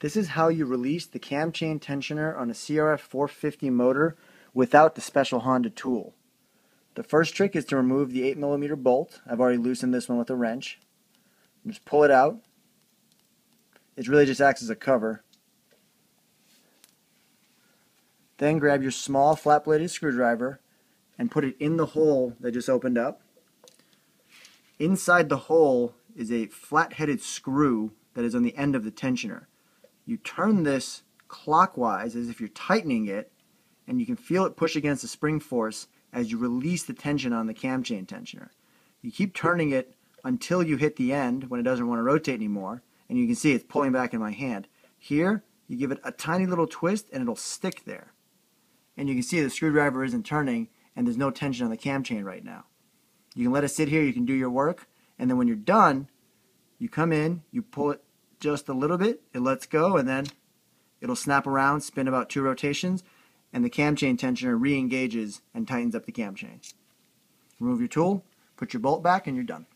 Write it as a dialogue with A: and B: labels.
A: This is how you release the cam chain tensioner on a CRF 450 motor without the special Honda tool. The first trick is to remove the 8mm bolt. I've already loosened this one with a wrench. Just pull it out. It really just acts as a cover. Then grab your small flat bladed screwdriver and put it in the hole that just opened up. Inside the hole is a flat headed screw that is on the end of the tensioner you turn this clockwise as if you're tightening it, and you can feel it push against the spring force as you release the tension on the cam chain tensioner. You keep turning it until you hit the end when it doesn't want to rotate anymore, and you can see it's pulling back in my hand. Here, you give it a tiny little twist and it'll stick there. And you can see the screwdriver isn't turning and there's no tension on the cam chain right now. You can let it sit here, you can do your work, and then when you're done, you come in, you pull it just a little bit, it lets go, and then it'll snap around, spin about two rotations, and the cam chain tensioner re-engages and tightens up the cam chain. Remove your tool, put your bolt back, and you're done.